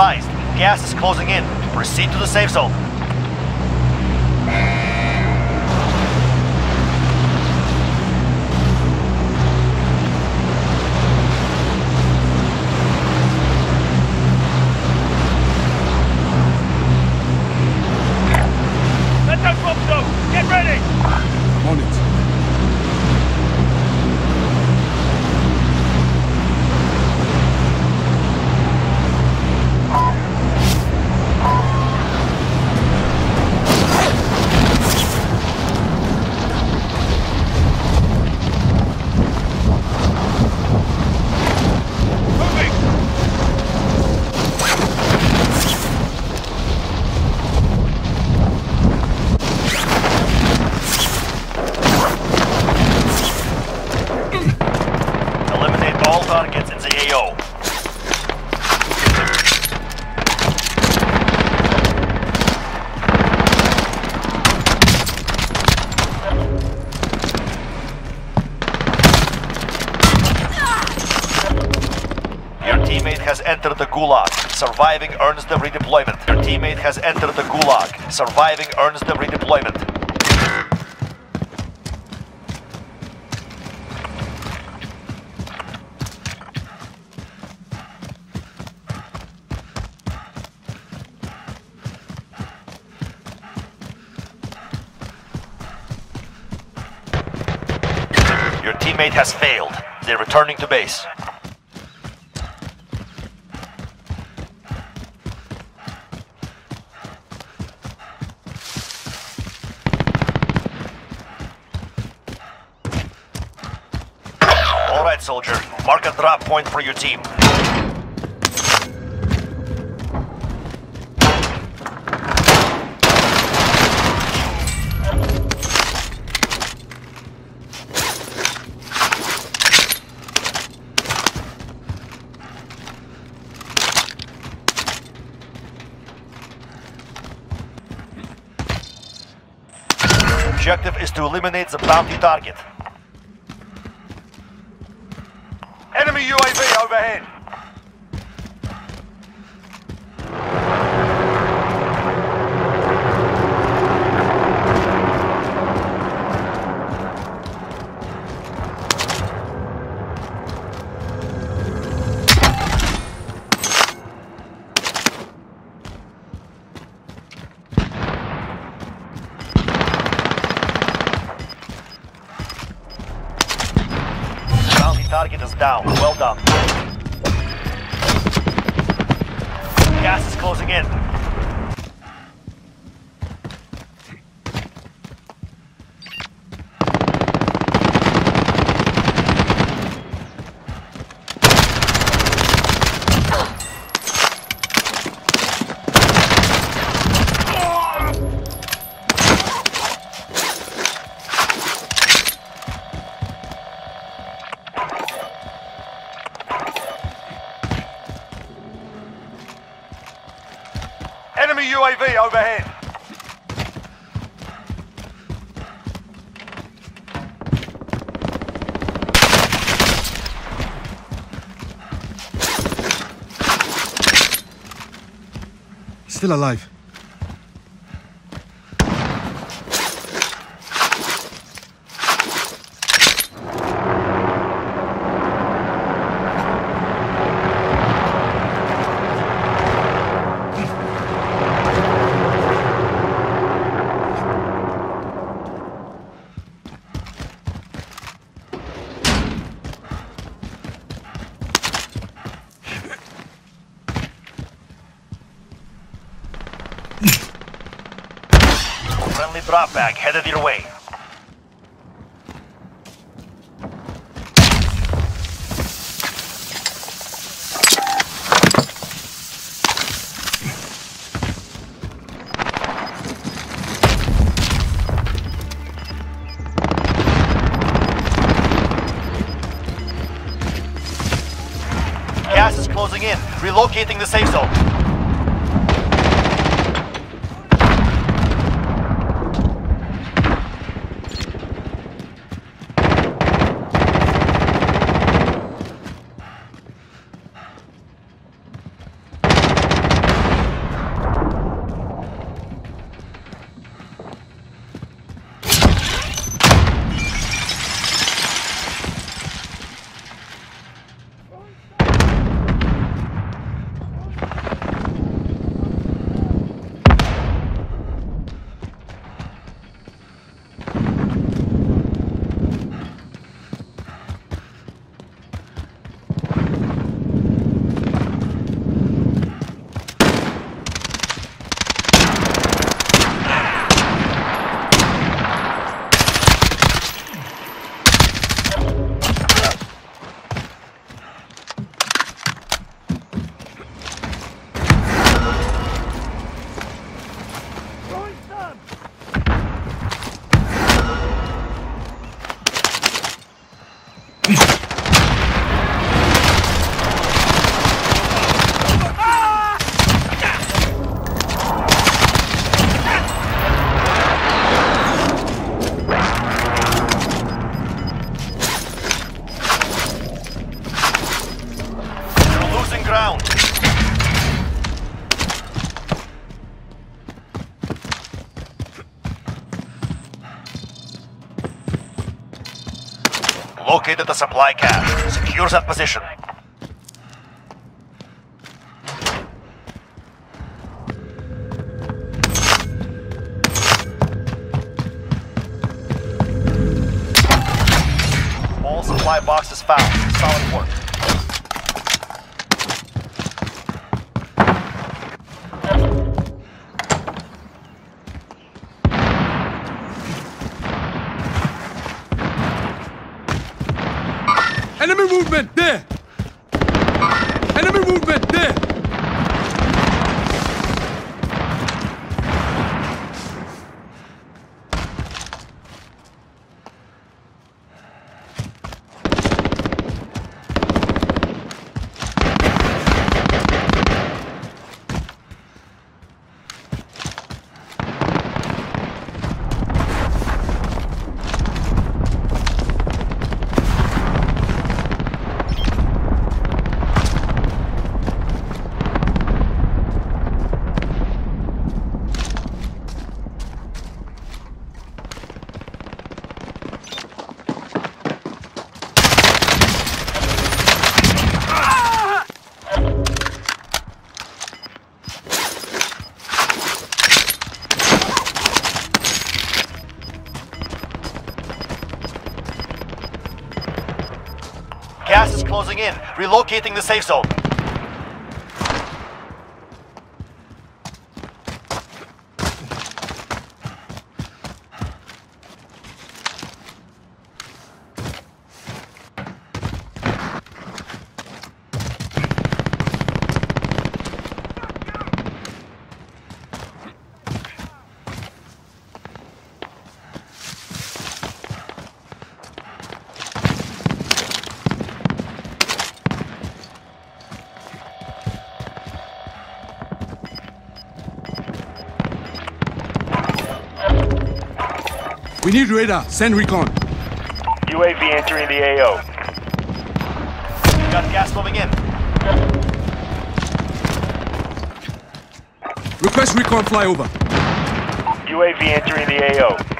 advised, gas is closing in. Proceed to the safe zone. Surviving earns the redeployment. Your teammate has entered the Gulag. Surviving earns the redeployment. Your teammate has failed. They're returning to base. Soldier. Mark a drop point for your team. Objective is to eliminate the bounty target. Enemy UAV overhead! Is down. Well done. Gas is closing in. Enemy UAV overhead! Still alive. Friendly drop bag headed your way. Located the supply cache. Secure that position. Movement there! In. Relocating the safe zone. Need radar. Send recon. UAV entering the AO. Got gas moving in. Request recon flyover. UAV entering the AO.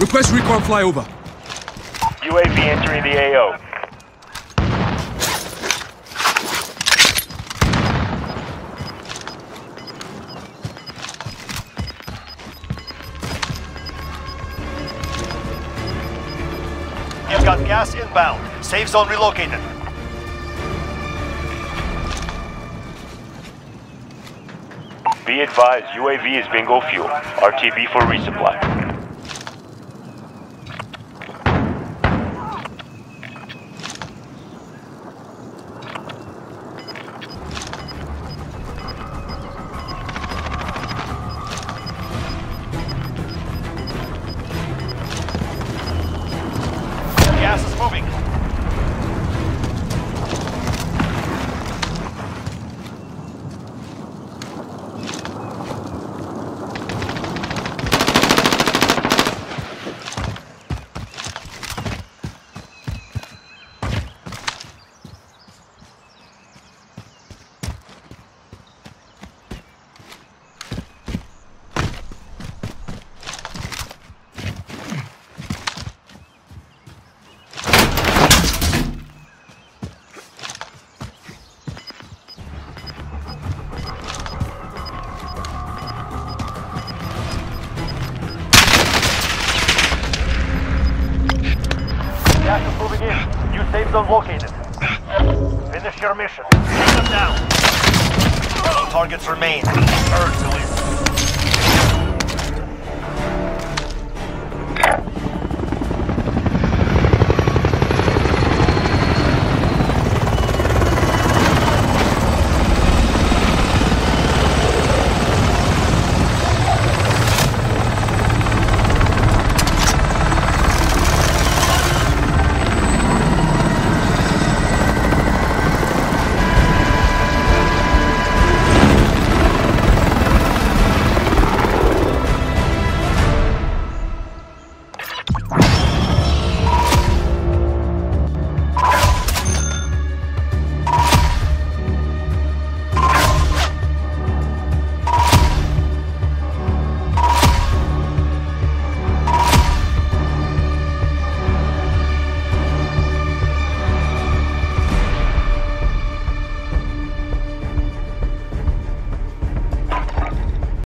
Request recon flyover. UAV entering the AO. You've got gas inbound. Safe zone relocated. Be advised, UAV is bingo fuel. RTB for resupply. Gas is moving. Zone located. Finish your mission. Take them down. Targets remain. Win.